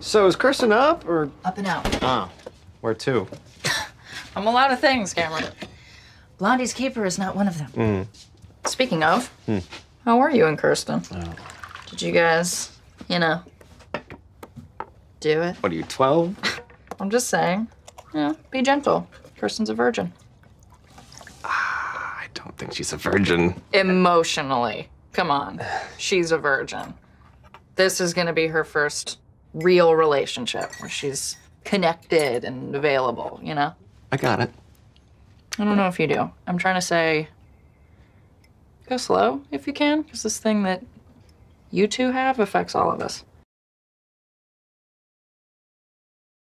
So is Kirsten up or? Up and out. Oh, where to? I'm a lot of things, Cameron. Blondie's Keeper is not one of them. Hmm. Speaking of, hmm. how are you and Kirsten? Oh. Did you guys, you know, do it? What are you, 12? I'm just saying. Yeah, be gentle. Kirsten's a virgin. Ah, I don't think she's a virgin. Emotionally. Come on. She's a virgin. This is gonna be her first real relationship where she's connected and available, you know? I got it. I don't know if you do. I'm trying to say go slow if you can, because this thing that you two have affects all of us.